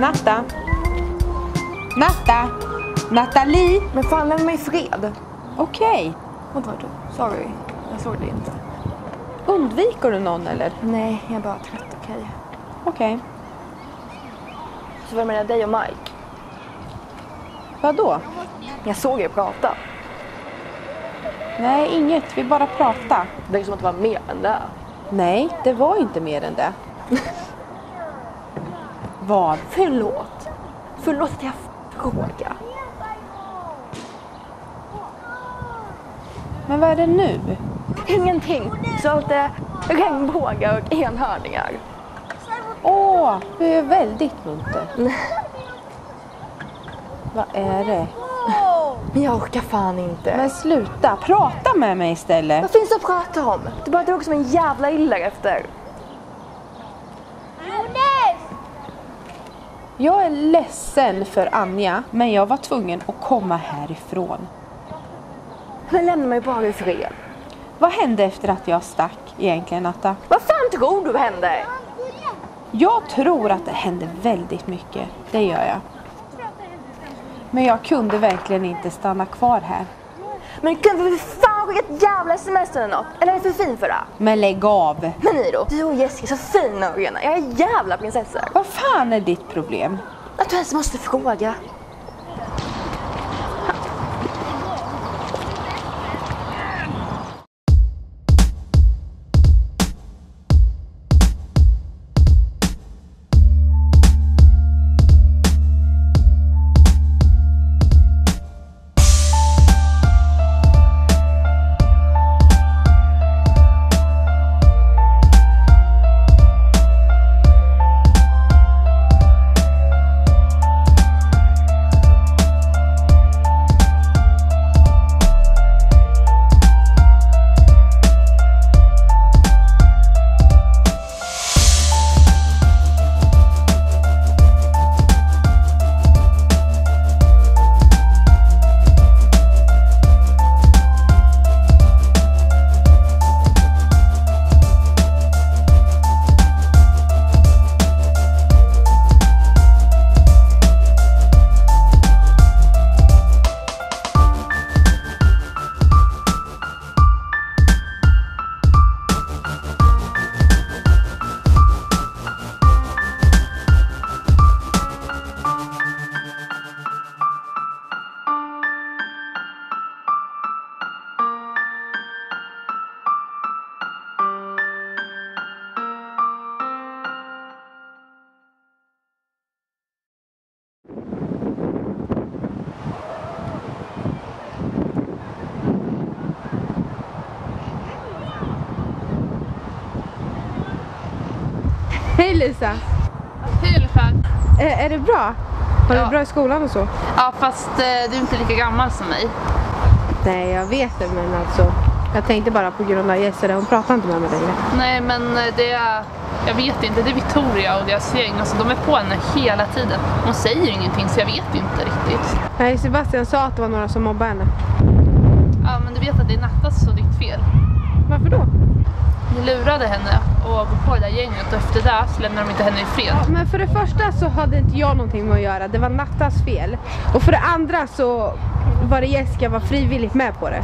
Natta? Natta? Nathalie? Men fan lämna mig i fred. Okej. Vänta, vänta. Sorry. Jag såg det inte. Undviker du någon eller? Nej, jag är bara trött, okej. Okej. Så vad menar dig och Mike? Vadå? Jag såg er prata. Nej, inget. Vi bara prata. Det är som att det var mer än det. Nej, det var inte mer än det. Vad? Förlåt. Förlåt att jag frågar. Men vad är det nu? Ingenting. Så allt är regnbågar och enhörningar. Åh, du är väldigt munter. vad är det? Men jag orkar fan inte. Men sluta, prata med mig istället. Vad finns det att prata om? Du bara drog som en jävla iller efter. Jag är ledsen för Anja, men jag var tvungen att komma härifrån. Men lämna mig bara i fred. Vad hände efter att jag stack egentligen, Natta? Vad fan tror du hände? Jag tror att det hände väldigt mycket, det gör jag. Men jag kunde verkligen inte stanna kvar här. Men du kan väl för fan skicka ett jävla sms eller något? Eller är det för fin för det? Men lägg av! Men ni då? Du och Jessica är så fina och rena. Jag är jävla prinsessor. Vad fan är ditt problem? Att du ens måste fråga. Lisa! Hej ungefär. Är, är det bra? Har du Ja. det bra i skolan och så? Ja fast eh, du är inte lika gammal som mig. Nej, jag vet det men alltså. Jag tänkte bara på grund av Jessica, hon pratar inte med mig längre. Nej men eh, det är, jag vet inte, det är Victoria och deras gäng. Alltså de är på henne hela tiden. Hon säger ingenting så jag vet inte riktigt. Nej, Sebastian sa att det var några som mobbade henne. Ja men du vet att det är Nattas och ditt fel. Varför då? Lurade henne att gå på det där gänget och efter det så lämnade de inte henne i fred. Ja, men för det första så hade inte jag någonting med att göra, det var Nattas fel. Och för det andra så var det Jessica var frivilligt med på det.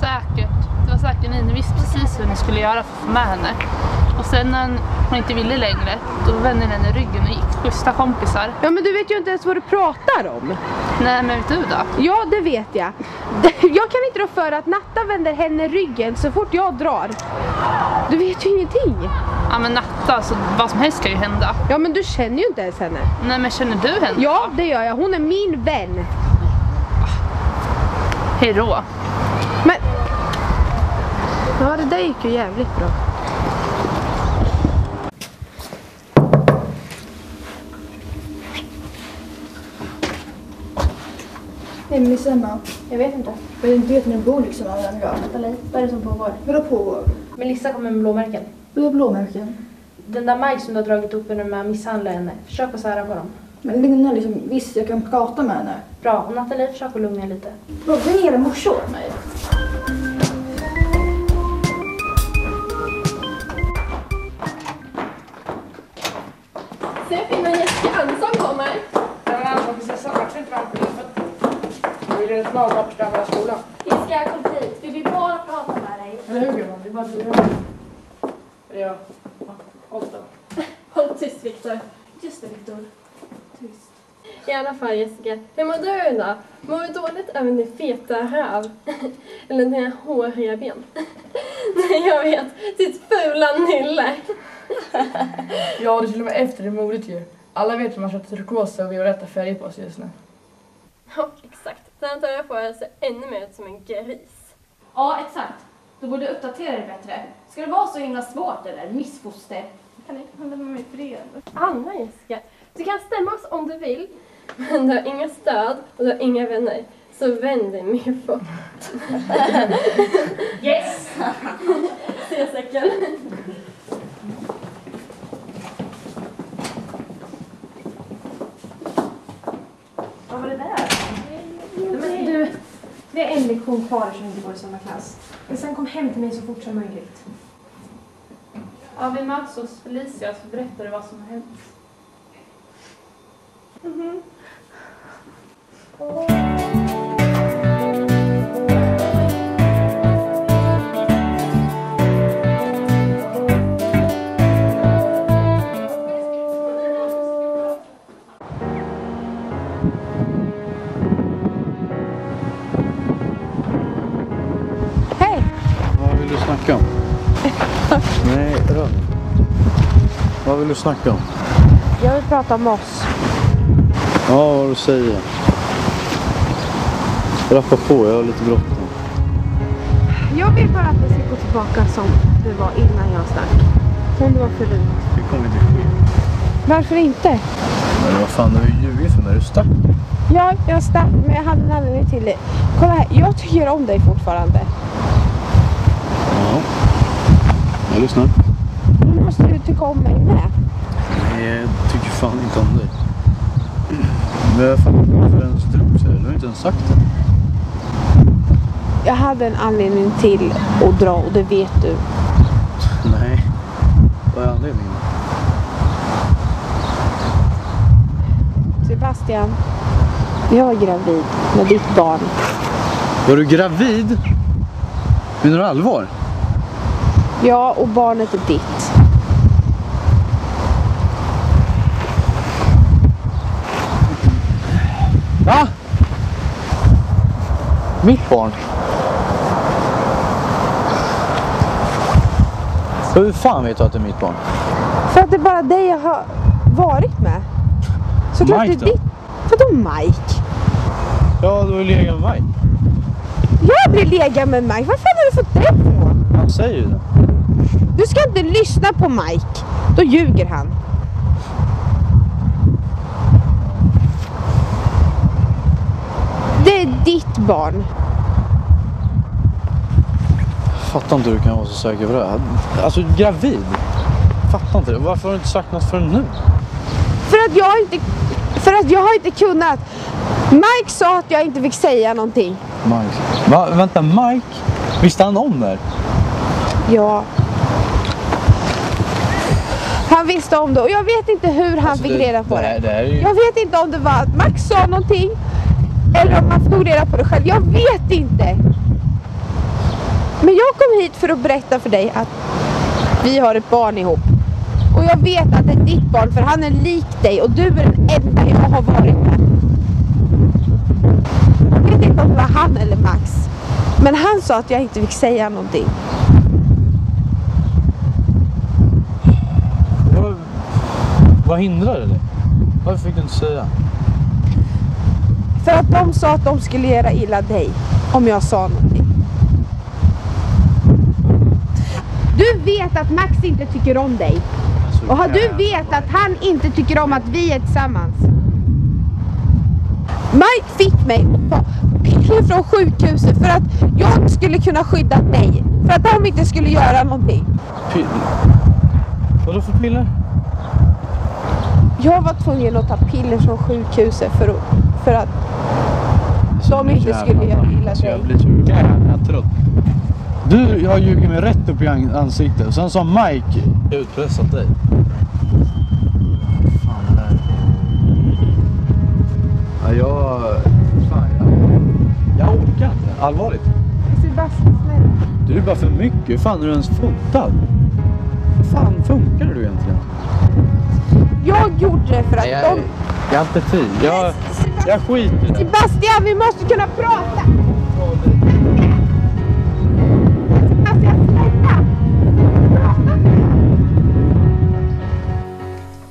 Säkert. Det var säkert ni, ni visste precis hur ni skulle göra för att få med henne. Och sen när hon inte ville längre, då vände ni henne ryggen och gick. Schyssta kompisar. Ja men du vet ju inte ens vad du pratar om. Nej men vet du då? Ja det vet jag. Jag kan inte rå för att Natta vänder henne ryggen så fort jag drar. Du vet ju ingenting. Ja men Natta, alltså, vad som helst kan ju hända. Ja men du känner ju inte ens henne. Nej men känner du henne? Ja det gör jag, hon är min vän. Hej då. Men... Ja det där gick ju jävligt bra. Nej men Miss Emma, Jag vet inte. jag vet inte när du bor liksom alla den idag. Nathalie, vad är det som pågår? Vadå pågår? Melissa kommer med blåmärken. Vadå blåmärken? Den där Mike som du har dragit upp när de misshandlar henne. Försök att sära på dem. Men lugna liksom, visst jag kan prata med henne. Bra, och Nathalie försök att lugna lite. Det är hela morsor åt mig. Ingen smak på förstör skolan. Jessica, kom hit. Vi vill bara prata med dig. Eller hur gumman? Det är bara du. Ja. Håll då. Håll tyst, Viktor. Just det, Viktor. Tyst. I alla fall, Jessica. Hur mår du idag? Mår du dåligt över din feta röv? Eller dina håriga ben? Nej, jag vet. Ditt fula nylle. Ja, det är till och med efter det modet ju. Alla vet att man köpt turkosa och violetta färger på sig just nu. Exakt. Den tar jag på ser ännu mer ut som en gris. Ja, exakt. Du borde uppdatera dig bättre. Ska det vara så himla svårt eller? Missfoster. Kan ni hålla med mig fred? Anna, Jessica. Du kan stämma oss om du vill. Men du har inga stöd och du har inga vänner. Så vänd dig mer på. Yes! Se säcken. Vad var det där? Men du, det är en lektion kvar som inte går i samma klass. Men sen kom hem till mig så fort som möjligt. Ja, vi möts hos Felicia så berättar du vad som har hänt. Hej! Vill du snacka om? Jag vill prata om oss. Ja, vad du säger. Rappa på, jag har lite bråttom. Jag vill bara att det ska gå tillbaka som det var innan jag stack. Som det var förut. Det kommer inte ske. Varför inte? Men vad fan, du har ju ljugit för mig. Du stack. Ja, jag stack, men jag hade en anledning till det. Kolla här, jag tycker om dig fortfarande. Ja. Jag lyssnar. Måste du tycka om mig med. Nej, jag tycker fan inte om dig. Men vad fan, varför ens drog sig? Du har inte ens sagt det. Jag hade en anledning till att dra och det vet du. Nej. Vad är anledningen? Sebastian, jag är gravid med ditt barn. Var du gravid? Menar du allvar? Ja, och barnet är ditt. Va? Mitt barn? Hur fan vet du att det är mitt barn? För att det är bara dig jag har varit med. Såklart Mike det är ditt. Vadå Mike? Ja, du har legat med mig. Jag blir lega med Mike. Var fan har du fått det ifrån? Han säger ju det. Du ska inte lyssna på Mike. Då ljuger han. Det är ditt barn. Fattar inte hur du kan vara så säker på det. Alltså gravid. Fattar inte det. Varför har du inte sagt något förrän nu? För att jag inte, för att jag har inte kunnat. Mike sa att jag inte fick säga någonting. Mike. Va? Vänta, Mike? Visste han om det? Ja. Han visste om det och jag vet inte hur han Alltså, fick det- reda på det det. det ju- Jag vet inte om det var att Max sa någonting eller om han tog reda på det själv. Jag vet inte. Men jag kom hit för att berätta för dig att vi har ett barn ihop. Och jag vet att det är ditt barn för han är lik dig och du är den enda jag har varit med. Jag vet inte om det var han eller Max. Men han sa att jag inte fick säga någonting. Vad, vad hindrade dig? Varför fick du inte säga? För att de sa att de skulle göra illa dig om jag sa någonting. Du vet att Max inte tycker om dig. Och har du vet att han inte tycker om att vi är tillsammans. Mike fick mig att från sjukhuset för att jag skulle kunna skydda dig. För att de inte skulle göra någonting. Vadå för piller? Jag var tvungen att ta piller från sjukhuset för att, för att de inte skulle göra illa Alltså, dig. jag blir så jävla trött. Du har ljugit mig rätt upp i an- ansiktet. Och sen sa Mike utpressat dig. Fan det där. Ja, jag... Fan, jag... Allvarligt? Sebastian, snälla. Du är bara för mycket. Hur fan är du ens fotad? Hur fan funkar du egentligen? Jag gjorde det för att Nej, jag, de... jag har inte tid. Jag, jag skiter i det. Sebastian, vi måste kunna prata! Sebastian!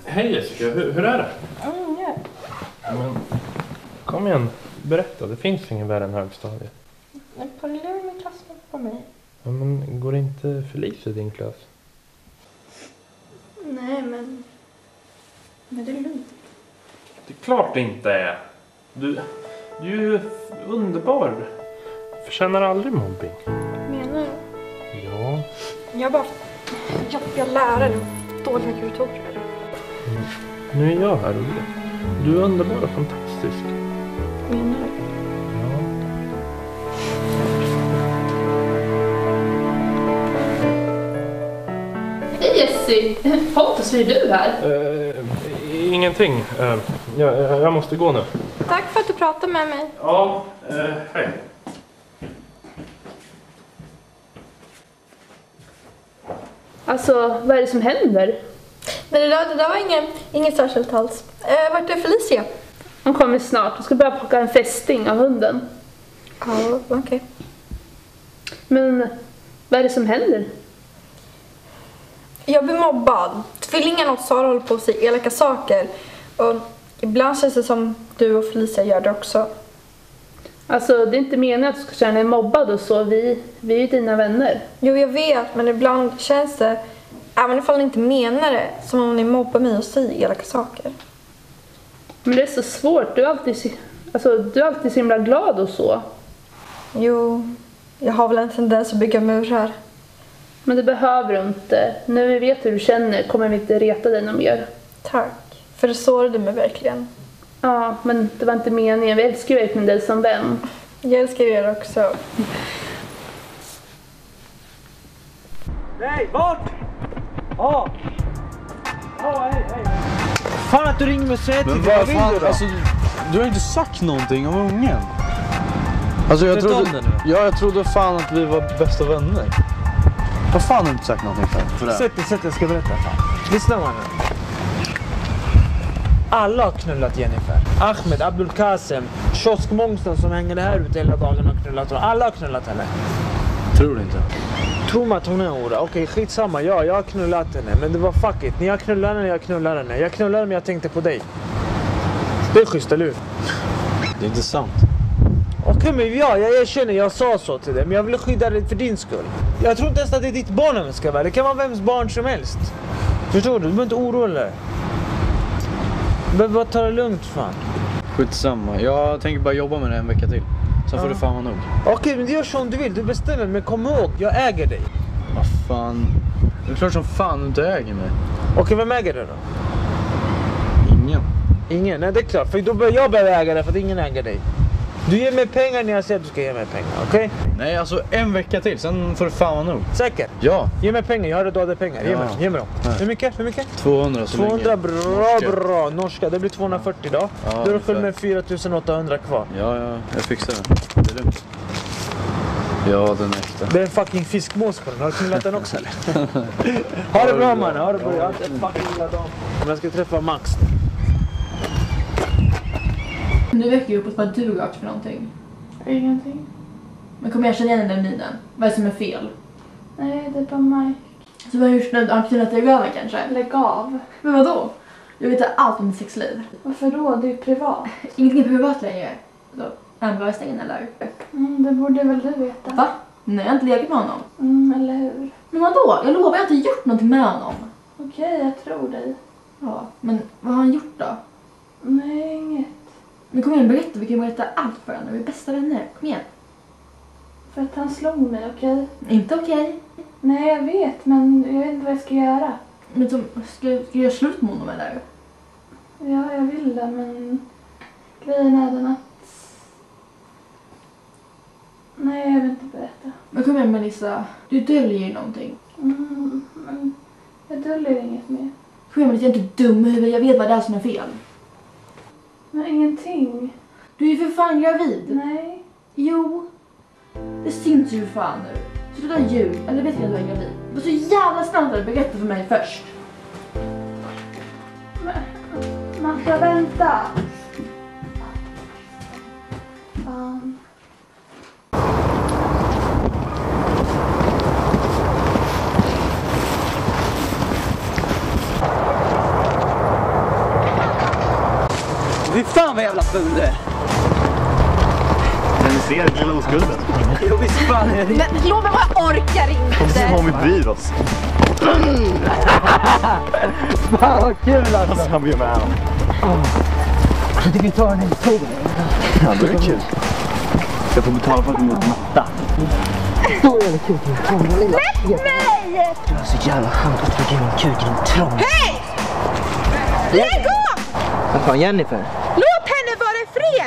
Hej Jessica, hur, hur är det? Men, kom igen, berätta. Det finns ingen värre än högstadiet. Par elever i min klass på mig. Ja, men går inte Felicia i din klass? Nej, men... Men det är lugnt. Det är klart det inte är. Du, du är ju underbar. Förtjänar aldrig mobbing. Menar du? Ja, Jag bara... Jobbiga lärare och dåliga kuratorer. nu är jag här och du, du är underbar och fantastisk. Menar du? Pontus, vad är du här? Eh, ingenting. Eh, jag, jag måste gå nu. Tack för att du pratade med mig. Ja, eh, hej. Alltså, vad är det som händer? Nej, det där, det där var inget, inget särskilt alls. Eh, vart är Felicia? Hon kommer snart. Hon ska börja plocka en fästing av hunden. Ja, okej. Men vad är det som händer? Jag blir mobbad. Tvillingarna och Sara håller på att säga elaka saker. Och ibland känns det som du och Felicia gör det också. Alltså, det är inte meningen att du ska känna dig mobbad och så. Vi, vi är ju dina vänner. Jo, jag vet, men ibland känns det, även ifall ni inte menar det, som om ni mobbar mig och säger elaka saker. Men det är så svårt. Du är alltid, så- alltså, du är alltid så himla glad och så. Jo, jag har väl en tendens att bygga murar. Men det behöver du inte. Nu vi vet hur du känner kommer vi inte reta dig något mer. Tack, för det sårade mig verkligen. Ja, men det var inte meningen. Vi älskar ju verkligen dig som vän. Jag älskar er också. Nej, vart? Ja. Ja, hej, hej. Fan att du ringer mig så här Men tidigt. vad vill fan, du då? alltså, du har ju inte sagt någonting om ungen. Alltså jag trodde, ja, jag trodde fan att vi var bästa vänner. Vad fan har du inte sagt någonting för? för? Sätt dig, sätt dig, jag ska berätta. Lyssna mannen. Alla har knullat Jennifer. Ahmed, Abdul Kasem, kioskmångsten som hänger här ute hela dagen har knullat henne. Alla har knullat henne. Tror du inte? Tror man att hon är en hora? Okej, skitsamma. Ja, jag har knullat henne. Men det var fuck it. Ni har knullat henne, jag knullar henne. Jag knullade men jag tänkte på dig. Det är schysst, eller hur? Det är inte sant. Okej, men ja, jag erkänner. Jag sa så till dig. Men jag vill skydda dig för din skull. Jag tror inte ens att det är ditt barn om ska vara. Det kan vara vems barn som helst. Förstår du? Du behöver inte oroa dig. Du behöver bara ta det lugnt fan. Skitsamma. Jag tänker bara jobba med det en vecka till. Sen får Ja. du fan vara nog. Okej, men det gör som du vill. Du bestämmer. Men kom ihåg, jag äger dig. Vad fan. Det är klart som fan du inte äger mig. Okej, vem äger dig då? Ingen. Ingen? Nej, det är klart. För då bör jag behöva äga dig för att ingen äger dig. Du ger mig pengar när jag säger att du ska ge mig pengar, okej? Nej, alltså en vecka till. Sen får du fan vara nog. Säker? Ja, Ge mig pengar, jag har redan pengar. Ge Ja. mig, ge mig dem. Nej. Hur mycket? Hur mycket? 200 så 200, länge. bra, Norska. bra. Norska, det blir 240 då. Ja, då är du full med 4800 kvar. Ja, ja, jag fixar det. Det är lugnt. Ja, den äkta. Det är en fucking fiskmås på den. Har du knullat den också eller? ha det bra mannen, ha det bra. Jag har inte fucking lilla dag. Om jag ska träffa Max. Nu väcker ju upp oss vad du har gjort för någonting. Ingenting. Men kommer jag känna igen den minen? Vad är det som är fel? Nej, det är bara mig. Så vad har du gjort? Har du dig i röven kanske? Lägg av. Men vadå? Jag vet allt om ditt sexliv. Varför då? Det är ju privat. Ingenting är privat längre. Så, Amberstängen eller? Mm, det borde väl du veta? Va? Nej, jag har inte legat med honom. Mm, eller hur? Men vadå? Jag lovar, jag har inte gjort någonting med honom. Okej, jag tror dig. Ja, men vad har han gjort då? Nej, inget. Men kom igen, berätta. Vi kan berätta allt för varandra. Vi är bästa vänner. Kom igen. För att han slog mig, okej? Inte okej. Nej, jag vet, men jag vet inte vad jag ska göra. Men som, ska, ska jag göra slut med honom eller? Ja, jag vill det, men grejen är den att... Nej, jag vill inte berätta. Men kom igen Melissa. Du döljer ju någonting. Mm, men jag döljer inget mer. Kom igen Melissa, jag är inte dum i huvudet. Jag vet vad det är som är fel. Men ingenting. Du är ju för fan gravid. Nej. Jo. Det syns ju fan nu. Sluta ljug, eller vet jag att du är gravid? Det var så jävla snällt att du berättade för mig först. Marta, vänta! Men ni ser lilla oskulden. Jo visst fan är det Men Loven, jag orkar Och se inte! om vi bryr oss. Fan vad kul alltså! Alltså han blir med honom. Jag tycker vi tar den i tåget. Ja, det är kul. Jag får betala för att du är matta. Så jävla kul. Släpp mig! Det var så jävla skönt att trycka in kuken i trång. Hej! Lägg av! Vad fan Jennifer?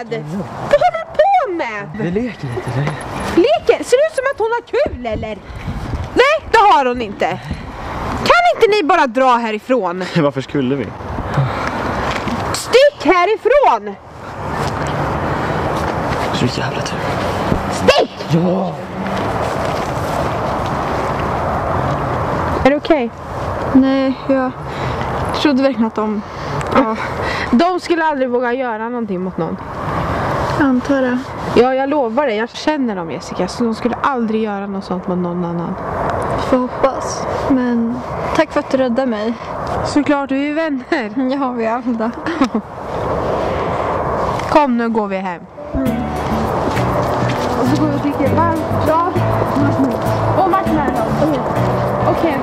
Fred! Vad håller du på med? Vi leker lite eller? Leker? Ser det ut som att hon har kul eller? Nej, det har hon inte. Kan inte ni bara dra härifrån? Varför skulle vi? Stick härifrån! Så jävla tur. Stick! Ja! Är det okej? Nej, jag trodde verkligen att de... Ja, De skulle aldrig våga göra någonting mot någon. Jag antar det. Ja, jag lovar dig. Jag känner dem Jessica. Så de skulle aldrig göra något sånt mot någon annan. Vi får hoppas. Men tack för att du räddade mig. Såklart, vi är vänner. Ja, vi är alla. Kom nu går vi hem. Och så går vi och dricker varmt. Ja. Och Martin är då. Okej.